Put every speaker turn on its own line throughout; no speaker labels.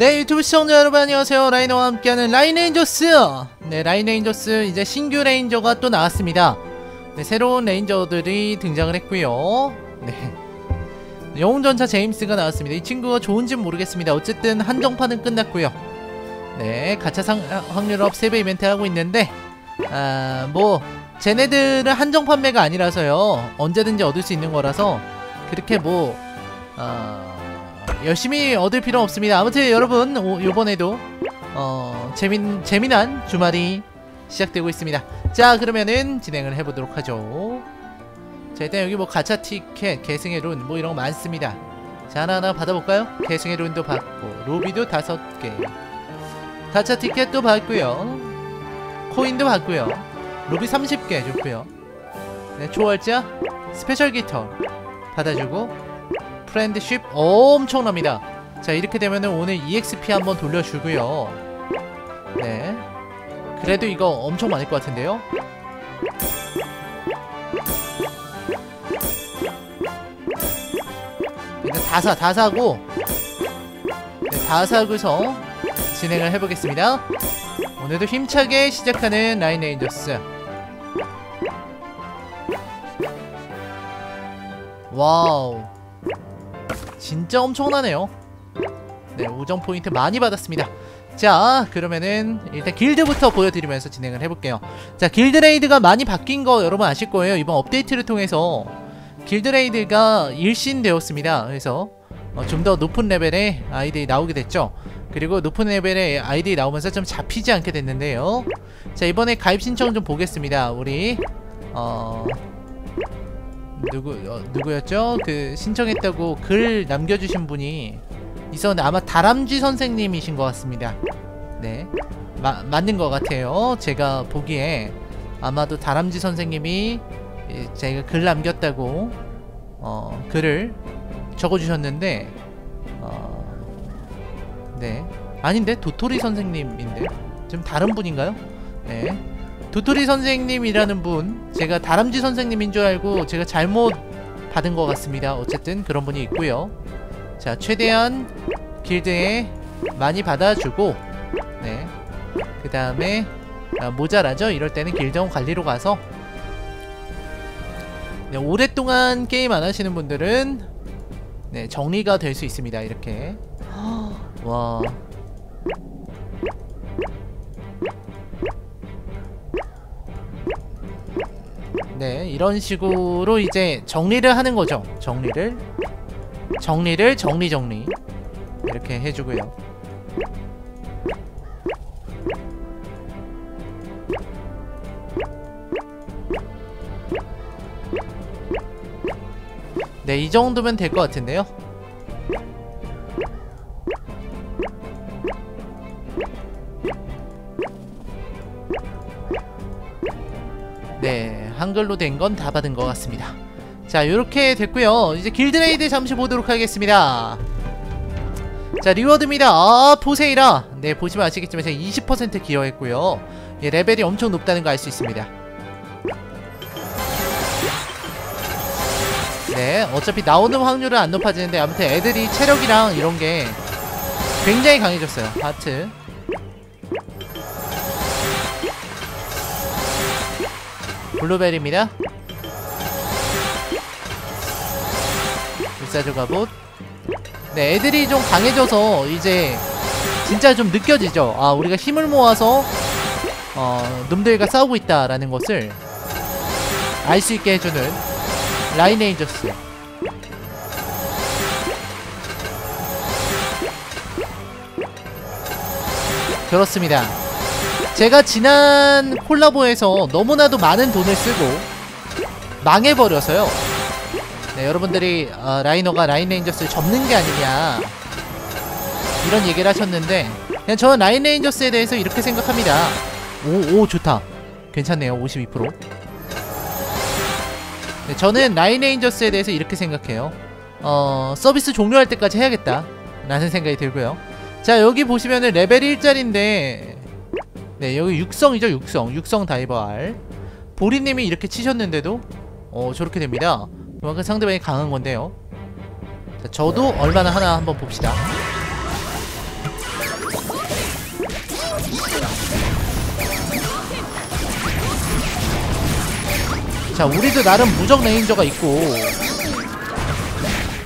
네 유튜브 시청자 여러분 안녕하세요. 라이너와 함께하는 라인레인저스. 네 라인레인저스 이제 신규 ranger가 또 나왔습니다. 네 새로운 ranger들이 등장을 했고요. 네. 영웅전차 제임스가 나왔습니다. 이 친구가 좋은진 모르겠습니다. 어쨌든 한정판은 끝났고요. 네 가차 상, 확률업 3배 이벤트 하고 있는데 아뭐 쟤네들은 한정 판매가 아니라서요. 언제든지 얻을 수 있는 거라서 그렇게 뭐 어, 열심히 얻을 필요 없습니다. 아무튼 여러분 오, 요번에도 어, 재민 재미난 주말이 시작되고 있습니다. 자 그러면은 진행을 해보도록 하죠. 자 일단 여기 뭐 가차 티켓, 계승의 룬 뭐 이런 거 많습니다. 자 하나하나 받아볼까요? 계승의 룬도 받고 로비도 다섯 개 가차 티켓도 받고요 코인도 받고요 로비 30개 좋고요 네 초월자 special gift 받아주고 friendship 엄청납니다. 자 이렇게 되면 은 오늘 EXP 한번 돌려주고요. 네. 그래도 이거 엄청 많을 것 같은데요? 일단 다 사, 다 사고. 네, 다 사고서 진행을 해보겠습니다. 오늘도 힘차게 시작하는 라인 레인저스. 와우 진짜 엄청나네요. 네 우정 포인트 많이 받았습니다. 자 그러면은 일단 길드부터 보여드리면서 진행을 해볼게요. 자 guild raid가 많이 바뀐 거 여러분 아실 거예요. 이번 업데이트를 통해서 guild raid가 일신되었습니다. 그래서 어, 좀 더 높은 레벨의 아이들이 나오게 됐죠. 그리고 높은 레벨의 아이들이 나오면서 좀 잡히지 않게 됐는데요. 자 이번에 가입 신청 좀 보겠습니다 우리. 어... 누구 어, 누구였죠? 그 신청했다고 글 남겨주신 분이 있었는데 아마 다람쥐 선생님이신 것 같습니다. 네, 마, 맞는 것 같아요. 제가 보기에 아마도 다람쥐 선생님이 제가 글 남겼다고 어, 글을 적어주셨는데 어, 네 아닌데 도토리 선생님인데 좀 다른 분인가요? 네. 도토리 선생님이라는 분 제가 다람쥐 선생님인 줄 알고 제가 잘못 받은 것 같습니다. 어쨌든 그런 분이 있고요. 자 최대한 길드에 많이 받아주고 네그 다음에 아, 모자라죠? 이럴 때는 길드원 관리로 가서. 네, 오랫동안 게임 안 하시는 분들은 네 정리가 될 수 있습니다. 이렇게. 와 네 이런 식으로 이제 정리를 하는 거죠. 정리를. 정리를 정리 정리. 이렇게 해주고요. 네 이 정도면 될 것 같은데요. 네 한글로 된 건 다 받은 것 같습니다. 자 요렇게 됐고요. 이제 guild raid 잠시 보도록 하겠습니다. 자 reward입니다. 아 포세이라. 네 보시면 아시겠지만 제가 20% 기여했고요. 예, 레벨이 엄청 높다는 거 알 수 있습니다. 네 어차피 나오는 확률은 안 높아지는데 아무튼 애들이 체력이랑 이런 게 굉장히 강해졌어요. 하트 블루베리입니다. 불사조 갑옷. 네 애들이 좀 강해져서 이제 진짜 좀 느껴지죠. 아 우리가 힘을 모아서 어 놈들과 싸우고 있다라는 것을 알 수 있게 해주는 라인레인저스. 그렇습니다 제가 지난 콜라보에서 너무나도 많은 돈을 쓰고 망해버려서요. 네, 여러분들이 어, 라이너가 라인레인저스를 접는 게 아니냐 이런 얘기를 하셨는데 그냥 저는 라인레인저스에 대해서 이렇게 생각합니다. 오, 오 좋다. 괜찮네요. 52% 네, 저는 라인레인저스에 대해서 이렇게 생각해요. 어 서비스 종료할 때까지 해야겠다 라는 생각이 들고요. 자 여기 보시면은 레벨 1짜리인데 네 여기 육성이죠 육성. 육성 다이버 R 보리님이 이렇게 치셨는데도 어 저렇게 됩니다. 그만큼 상대방이 강한 건데요. 자, 저도 얼마나 하나 한번 봅시다. 자 우리도 나름 무적 레인저가 있고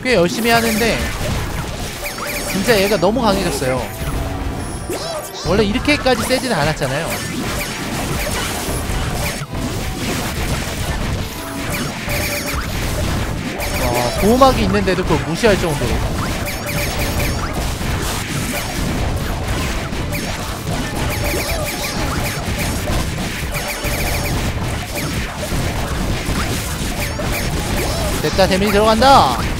꽤 열심히 하는데 진짜 얘가 너무 강해졌어요 원래 이렇게까지 세지는 않았잖아요. 와 보호막이 있는데도 그걸 무시할 정도로. 됐다 데미지 들어간다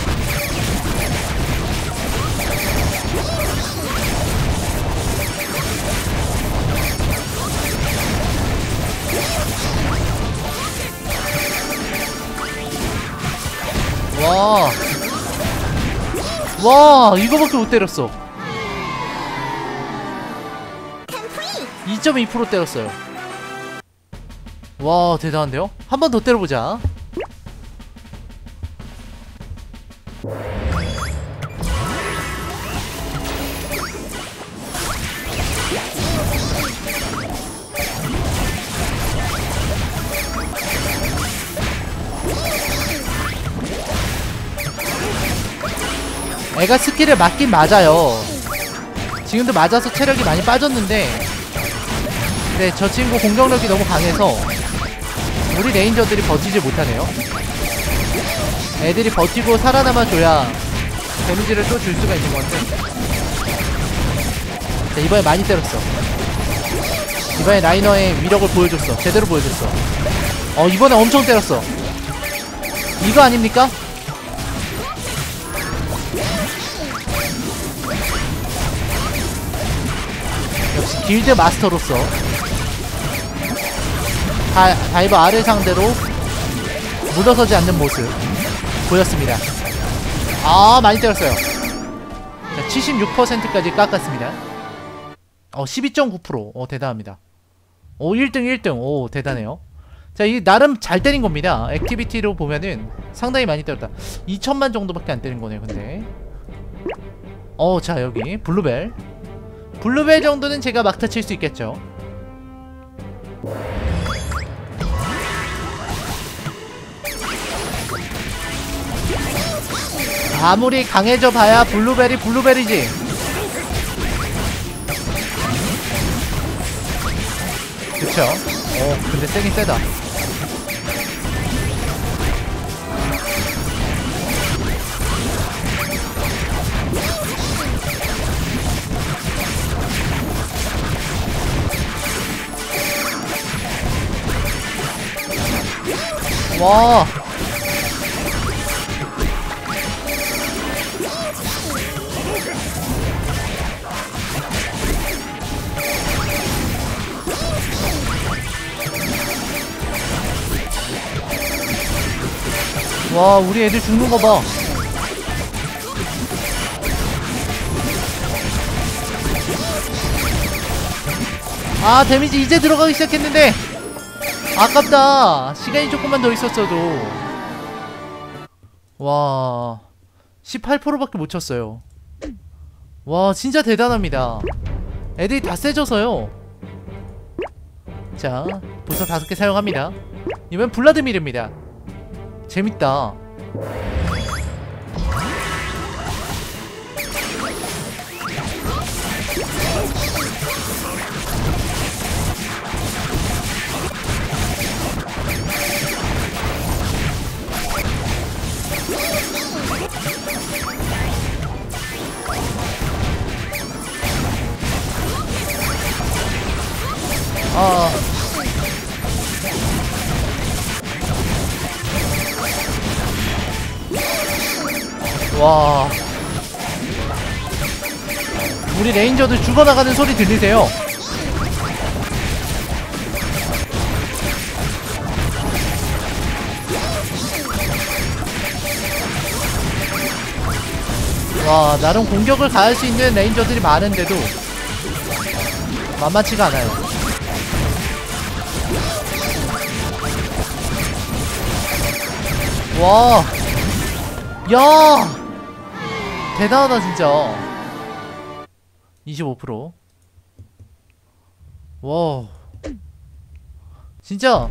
와. 와, 이거밖에 못 때렸어. 2.2% 때렸어요. 와, 대단한데요? 한 번 더 때려보자. 애가 스킬을 맞긴 맞아요. 지금도 맞아서 체력이 많이 빠졌는데, 네, 저 친구 공격력이 너무 강해서 우리 레인저들이 버티지 못하네요. 애들이 버티고 살아남아줘야 데미지를 또 줄 수가 있는 건데. 자, 이번에 많이 때렸어. 이번에 라이너의 위력을 보여줬어. 제대로 보여줬어. 어, 이번에 엄청 때렸어. 이거 아닙니까? 길드 마스터로서 다, 다이버 아래 상대로 물러서지 않는 모습 보였습니다. 아 많이 때렸어요. 자 76%까지 깎았습니다. 어 12.9% 어, 대단합니다. 오 1등 1등 오 대단해요. 자, 이 나름 잘 때린 겁니다. activity로 보면은 상당히 많이 때렸다. 2천만 정도밖에 안 때린 거네요, 근데. 어, 자, 여기 블루벨. 블루벨 정도는 제가 막타 칠 수 있겠죠. 아무리 강해져 봐야 블루벨이 블루벨이지. 그쵸? 어, 근데 세긴 세다. 와. 와, 우리 애들 죽는 거 봐. 아, 데미지 이제 들어가기 시작했는데. 아깝다. 시간이 조금만 더 있었어도. 와. 18%밖에 못 쳤어요. 와, 진짜 대단합니다. 애들이 다 세져서요. 자, 부서 다섯 개 사용합니다. 이번 블라드미르입니다. 재밌다. 아. 와. 우리 레인저들 죽어나가는 소리 들리세요? 와, 나름 공격을 가할 수 있는 레인저들이 많은데도 만만치가 않아요. 와. 야! 대단하다 진짜 25%와 진짜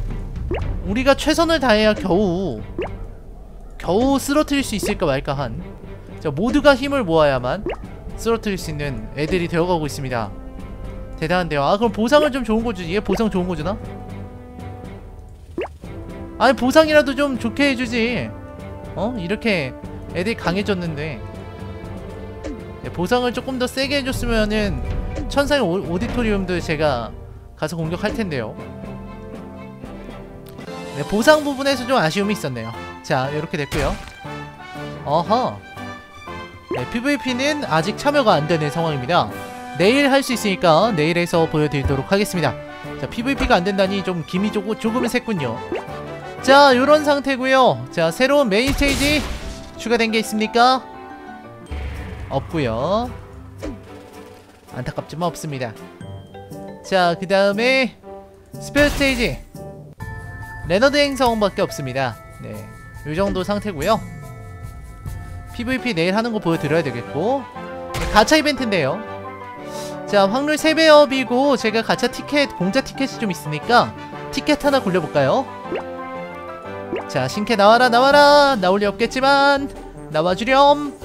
우리가 최선을 다해야 겨우 겨우 쓰러뜨릴 수 있을까 말까 한 자, 모두가 힘을 모아야만 쓰러뜨릴 수 있는 애들이 되어가고 있습니다 대단한데요 아 그럼 보상을 좀 좋은 거 주지 얘 보상 좋은 거 주나? 아니 보상이라도 좀 좋게 해주지. 어? 이렇게 애들이 강해졌는데. 네, 보상을 조금 더 세게 해줬으면은 천상의 오, 오디토리움도 제가 가서 공격할 텐데요. 네, 보상 부분에서 좀 아쉬움이 있었네요. 자 이렇게 됐고요. 어허. 네, PVP는 아직 참여가 안 되는 상황입니다. 내일 할 수 있으니까 내일에서 보여드리도록 하겠습니다. 자 PVP가 안 된다니 좀 김이 조금, 조금 샜군요 자 요런 상태고요. 자 새로운 메인 스테이지 추가된 게 있습니까? 없고요. 안타깝지만 없습니다. 자 그 다음에 special 스테이지. 레너드 행성밖에 없습니다. 네 요정도 상태고요. PVP 내일 하는 거 보여드려야 되겠고. 네, 가차 이벤트인데요. 자 확률 3배업이고 제가 가차 티켓 공짜 티켓이 좀 있으니까 티켓 하나 굴려볼까요? 자 신캐 나와라 나와라. 나올 리 없겠지만 나와주렴.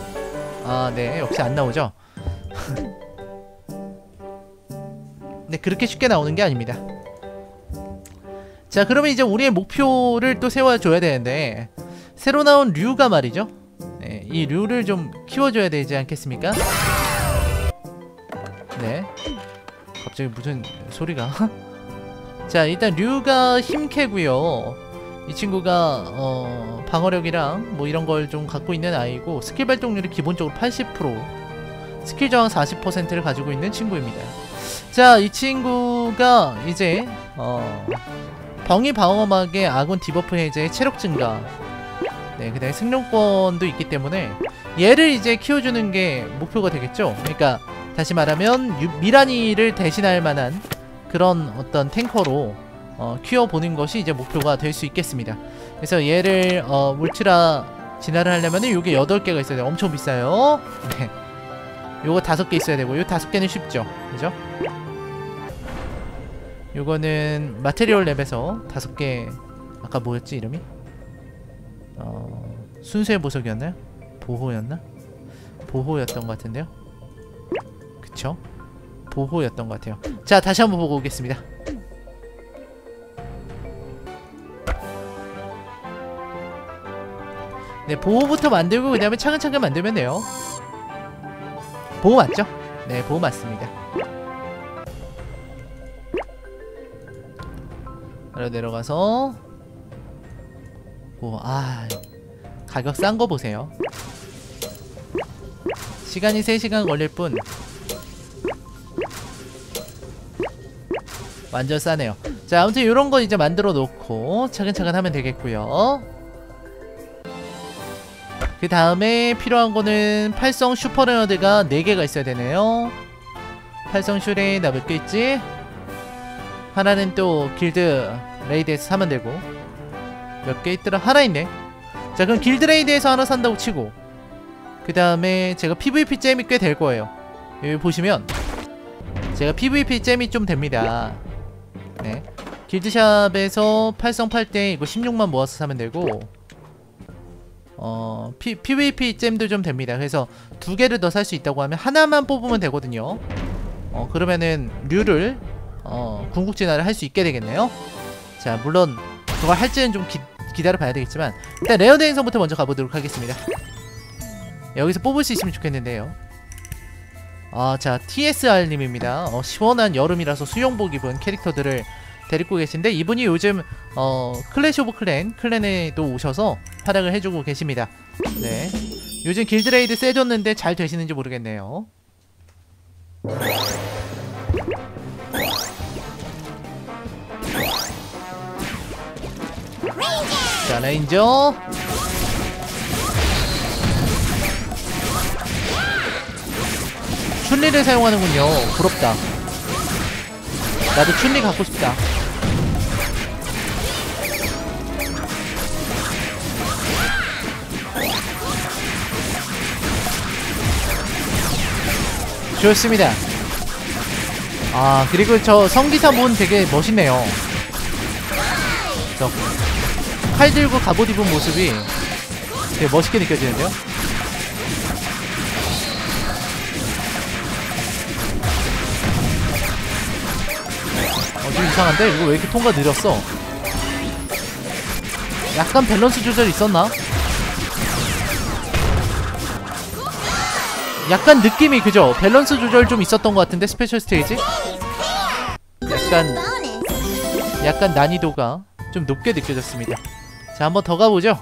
아 네 역시 안 나오죠? 네 그렇게 쉽게 나오는 게 아닙니다. 자 그러면 이제 우리의 목표를 또 세워줘야 되는데 새로 나온 류가 말이죠. 네, 이 류를 좀 키워줘야 되지 않겠습니까? 네. 갑자기 무슨 소리가? 자 일단 류가 힘캐고요 이 친구가 어, 방어력이랑 뭐 이런 걸 좀 갖고 있는 아이고 스킬 발동률이 기본적으로 80% 스킬 저항 40%를 가지고 있는 친구입니다. 자 이 친구가 이제 어, 병이 방어막의 아군 debuff 해제 체력 증가. 네 그 다음에 승룡권도 있기 때문에 얘를 이제 키워주는 게 목표가 되겠죠? 그러니까 다시 말하면 유, 미라니를 대신할 만한 그런 어떤 탱커로 어, 키워보는 것이 이제 목표가 될 수 있겠습니다 그래서 얘를 어, 울트라 진화를 하려면은 요게 8개가 있어야 돼요 엄청 비싸요 네 요거 5개 있어야 되고 요 5개는 쉽죠 그죠? 요거는 마테리얼 랩에서 5개 아까 뭐였지 이름이? 어... 순수의 보석이었나요? 보호였나? 보호였던 것 같은데요? 그쵸? 보호였던 것 같아요 자 다시 한번 보고 오겠습니다 네 보호부터 만들고 그 다음에 차근차근 만들면 돼요. 보호 맞죠? 네 보호 맞습니다. 아래 내려가서 보호 아 가격 싼 거 보세요. 시간이 3시간 걸릴 뿐 완전 싸네요. 자 아무튼 이런 거 이제 만들어 놓고 차근차근 하면 되겠고요 그 다음에 필요한 거는 팔성 슈퍼 레너드가 4개가 있어야 되네요. 팔성 슈레 나 몇 개 있지? 하나는 또 길드 raid에서 사면 되고. 몇 개 있더라? 하나 있네. 자 그럼 길드 raid에서 하나 산다고 치고. 그 다음에 제가 PVP gem이 꽤 될 거예요. 여기 보시면 제가 PVP gem이 좀 됩니다. 네. 길드shop에서 팔성 8대 이거 16만 모아서 사면 되고 어 PVP gem도 좀 됩니다. 그래서 두 개를 더 살 수 있다고 하면 하나만 뽑으면 되거든요. 어 그러면은 류를 어 궁극 진화를 할 수 있게 되겠네요. 자 물론 그걸 할지는 좀 기, 기다려 봐야 되겠지만 일단 레너드 행성부터 먼저 가보도록 하겠습니다. 여기서 뽑을 수 있으면 좋겠는데요. 아 자 TSR님입니다. 어, 시원한 여름이라서 수영복 입은 캐릭터들을 데리고 계신데 이분이 요즘 어 클래시 오브 클랜 클랜에도 오셔서 활약을 해주고 계십니다. 네. 요즘 길드raid 세졌는데 잘 되시는지 모르겠네요. 자 레인저. 춘리를 사용하는군요. 부럽다. 나도 춘리 갖고 싶다 좋습니다 아 그리고 저 성기사 문 되게 멋있네요 저 칼 들고 갑옷 입은 모습이 되게 멋있게 느껴지는데요 어, 좀 이상한데? 이거 왜 이렇게 통과 느렸어? 약간 밸런스 조절이 있었나? 약간 느낌이 그죠? 밸런스 조절 좀 있었던 것 같은데 스페셜 스테이지? 약간 약간 난이도가 좀 높게 느껴졌습니다. 자 한번 더 가보죠.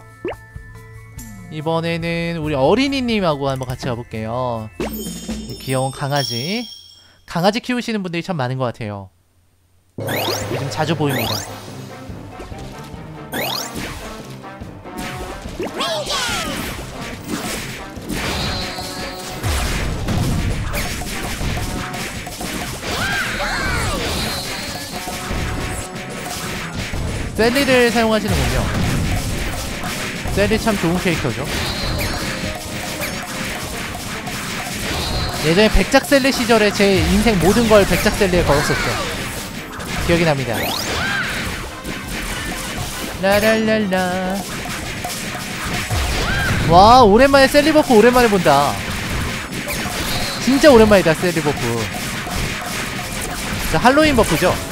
이번에는 우리 어린이님하고 한번 같이 가볼게요. 이 귀여운 강아지. 강아지 키우시는 분들이 참 많은 것 같아요. 요즘 자주 보입니다 셀리를 사용하시는군요. 셀리 참 좋은 캐릭터죠. 예전에 백작셀리 시절에 제 인생 모든 걸 백작셀리에 걸었었죠. 기억이 납니다. 라랄랄라. 와, 오랜만에 셀리 buff 오랜만에 본다. 진짜 오랜만이다, 셀리 buff. 자, 할로윈 buff죠?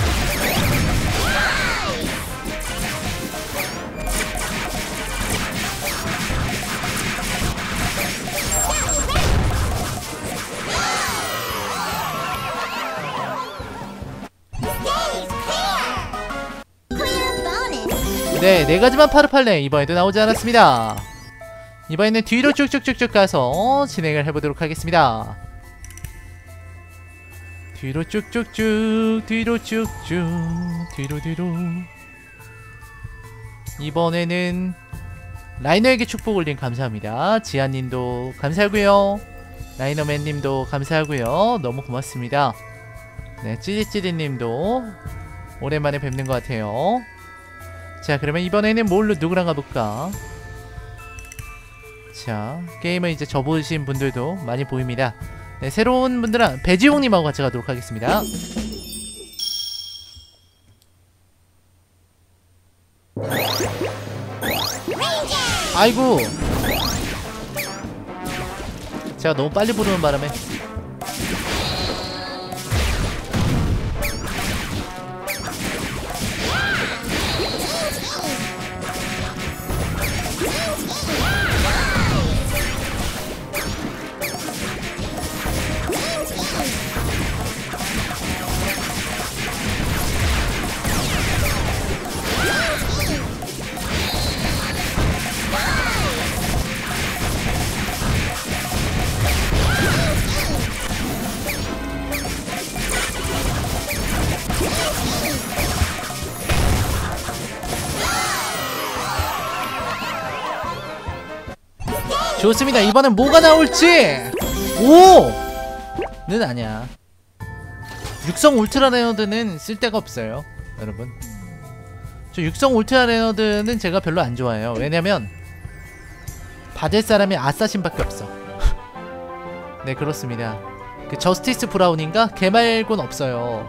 네, 네 가지만 파르팔레 이번에도 나오지 않았습니다. 이번에는 뒤로 쭉쭉쭉쭉 가서 진행을 해보도록 하겠습니다. 뒤로 쭉쭉쭉, 뒤로 쭉쭉, 뒤로 뒤로. 이번에는 라이너에게 축복 올림 감사합니다. 지한님도 감사하고요. 라이너맨님도 감사하고요. 너무 고맙습니다. 네, 찌릿찌릿님도 오랜만에 뵙는 것 같아요. 자 그러면 이번에는 뭘로 누구랑 가볼까? 자 게임을 이제 접으신 분들도 많이 보입니다. 네 새로운 분들은 배지용님하고 같이 가도록 하겠습니다. 아이고. 제가 너무 빨리 부르는 바람에 좋습니다. 이번엔 뭐가 나올지 오! 는 아니야. 육성 울트라 레너드는 쓸데가 없어요. 여러분. 저 육성 울트라 레너드는 제가 별로 안 좋아해요. 왜냐면 받을 사람이 아싸신밖에 없어. 네 그렇습니다. 그 저스티스 브라운인가? 걔 말곤 없어요.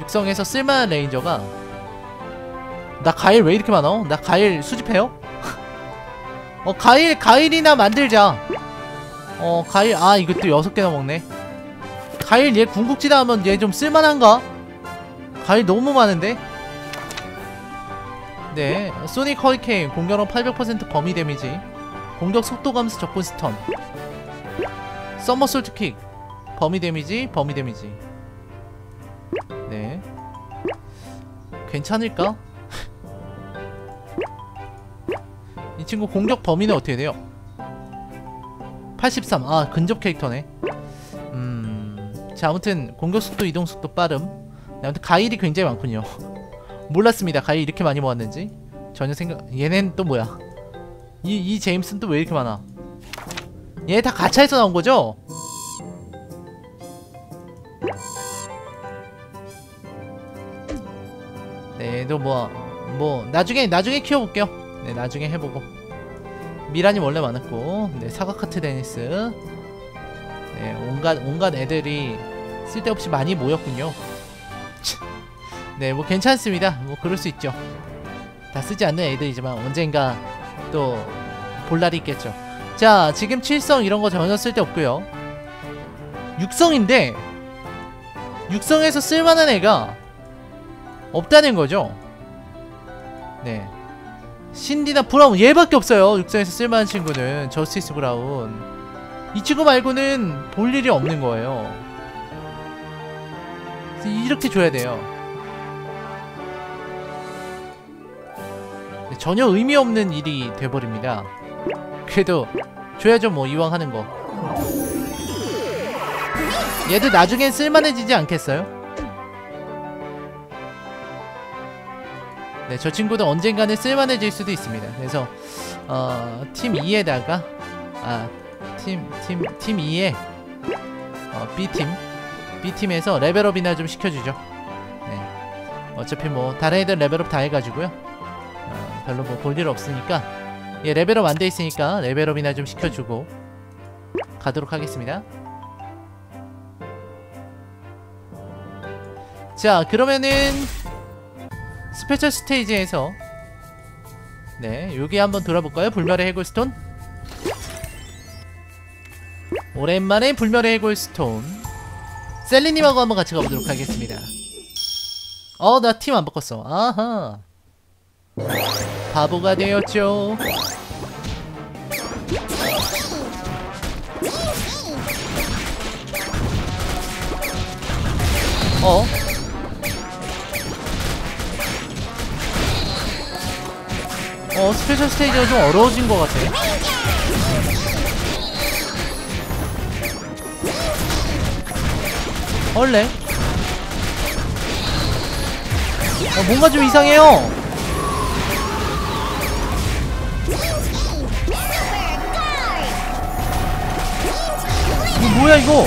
육성에서 쓸만한 레인저가 나 가일 왜 이렇게 많어? 나 가일 수집해요? 어 가일 가일이나 만들자. 어 가일 아 이것도 여섯 개나 먹네. 가일 얘 궁극진화 하면 얘 좀 쓸만한가? 가일 너무 많은데? 네 Sonic Hurricane 공격력 800% 범위 데미지. 공격 속도 감소 적군 stun. Somersault Kick. 범위 데미지 범위 데미지. 네. 괜찮을까? 친구 공격 범위는 어떻게 돼요? 83. 아, 근접 캐릭터네. 음. 자, 아무튼 공격 속도, 이동 속도 빠름. 네, 아무튼 가일이 굉장히 많군요. 몰랐습니다. 가일 이렇게 많이 모았는지. 전혀 생각 얘는 또 뭐야? 이 이 제임스는 또왜 이렇게 많아? 얘 다 가차에서 나온 거죠? 네, 또뭐뭐 뭐, 나중에 나중에 키워볼게요. 네 나중에 해보고 미라님 원래 많았고 네 사과카트 데니스 네 온갖 온갖 애들이 쓸데없이 많이 모였군요. 참. 네, 뭐 괜찮습니다. 뭐 그럴 수 있죠. 다 쓰지 않는 애들이지만 언젠가 또 볼 날이 있겠죠. 자, 지금 7성 이런 거 전혀 쓸데없고요. 6성인데 6성에서 쓸만한 애가 없다는 거죠. 네. 신디나 브라운 얘밖에 없어요. 6성에서 쓸만한 친구는 저스티스 브라운. 이 친구 말고는 볼 일이 없는 거예요. 이렇게 줘야 돼요. 네, 전혀 의미 없는 일이 돼버립니다. 그래도 줘야죠 뭐 이왕 하는 거. 얘도 나중엔 쓸만해지지 않겠어요? 네, 저 친구도 언젠가는 쓸만해질 수도 있습니다. 그래서 어, 팀 2에다가 아, 팀, 팀, 팀 2에 어, B팀 B팀에서 level up이나 좀 시켜주죠. 네. 어차피 뭐 다른 애들 level up 다 해가지고요. 어, 별로 뭐 볼 일 없으니까 얘 level up 안 돼 있으니까 level up이나 좀 시켜주고 가도록 하겠습니다. 자 그러면은 스페셜 스테이지에서. 네 여기 한번 돌아볼까요? 불멸의 해골스톤? 오랜만에 불멸의 해골스톤. 셀리님하고 한번 같이 가보도록 하겠습니다. 어 나 팀 안 바꿨어. 아하. 바보가 되었죠. 어? 어 스페셜 스테이지가 좀 어려워진 것 같아. 원래 어, 뭔가 좀 이상해요. 이거 뭐야 이거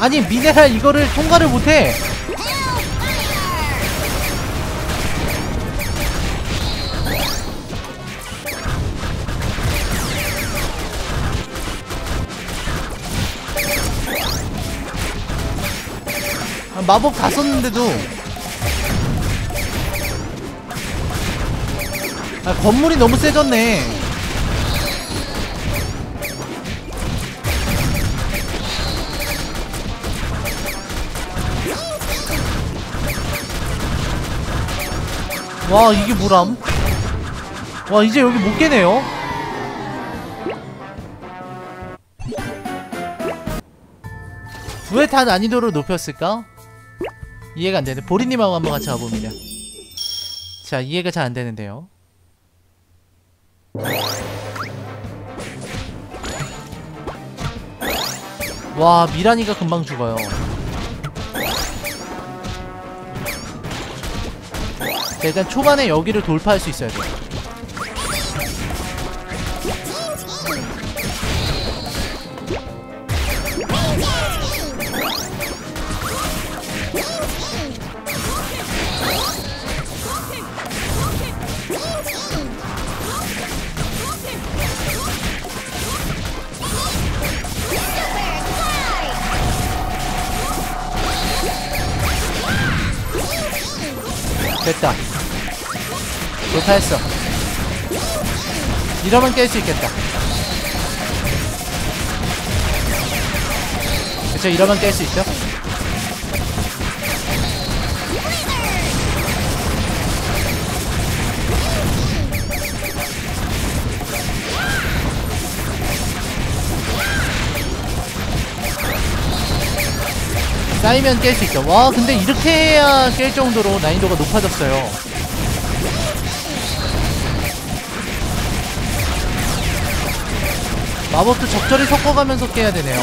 아니 미네랄 이거를 통과를 못해. 아, 마법 다 썼는데도. 아 건물이 너무 세졌네 와 이게 뭐람? 와 이제 여기 못 깨네요? 왜 다 난이도를 높였을까? 이해가 안되네. 보리님하고 한번 같이 가봅니다. 자 이해가 잘 안되는데요. 와 미란이가 금방 죽어요 일단 초반에 여기를 돌파할 수 있어야 돼. 됐다 돌파했어. 이러면 깰 수 있겠다. 그쵸 이러면 깰 수 있죠? 쌓이면 깰 수 있죠. 와 근데 이렇게 해야 깰 정도로 난이도가 높아졌어요 마법도 적절히 섞어가면서 깨야 되네요.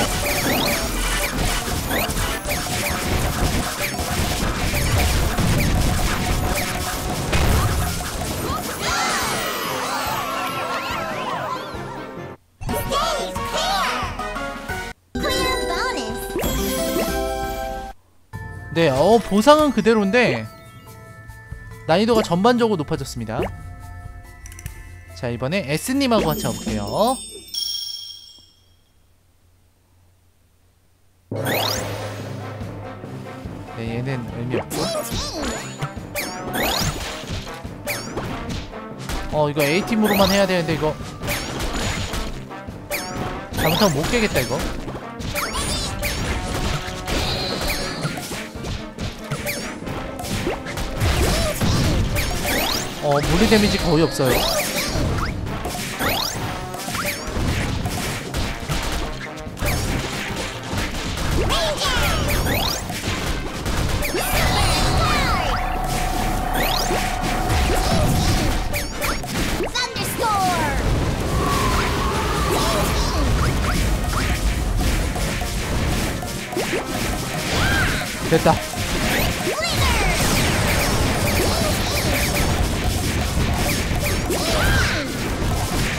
네, 어 보상은 그대로인데 난이도가 전반적으로 높아졌습니다. 자 이번에 S님하고 같이 가볼게요 어 이거 A팀으로만 해야 되는데 이거. 잘못하면 못 깨겠다 이거. 어 물리 데미지 거의 없어요 됐다.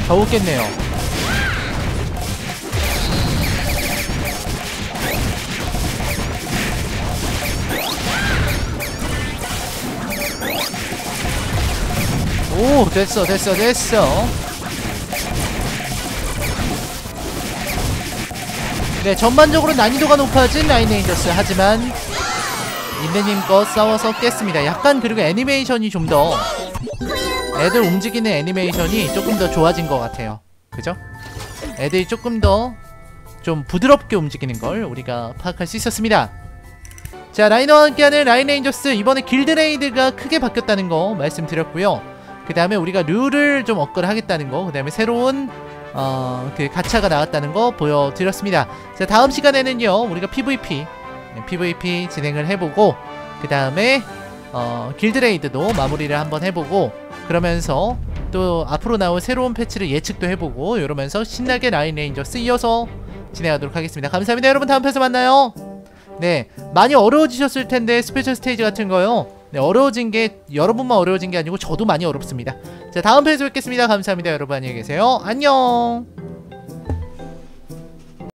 겨우 깼네요. 오 됐어 됐어 됐어. 네 전반적으로 난이도가 높아진 라인레인저스. 하지만 인내심 갖고 싸워서 깼습니다. 약간 그리고 애니메이션이 좀 더 애들 움직이는 애니메이션이 조금 더 좋아진 것 같아요. 그죠? 애들이 조금 더 좀 부드럽게 움직이는 걸 우리가 파악할 수 있었습니다. 자 라이너와 함께하는 라인레인저스 이번에 길드raid가 크게 바뀌었다는 거 말씀드렸고요. 그 다음에 우리가 류를 좀 업그레이드 하겠다는 거 그 다음에 새로운 어, 그 가차가 나왔다는 거 보여드렸습니다. 자 다음 시간에는요 우리가 PVP 네, PVP 진행을 해보고 그 다음에 어, 길드raid도 마무리를 한번 해보고 그러면서 또 앞으로 나올 새로운 패치를 예측도 해보고 이러면서 신나게 라인 레인저스 이어서 진행하도록 하겠습니다. 감사합니다. 여러분 다음 편에서 만나요. 네 많이 어려워지셨을 텐데 스페셜 스테이지 같은 거요. 네 어려워진 게 여러분만 어려워진 게 아니고 저도 많이 어렵습니다. 자 다음 편에서 뵙겠습니다. 감사합니다. 여러분 안녕히 계세요. 안녕